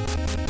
you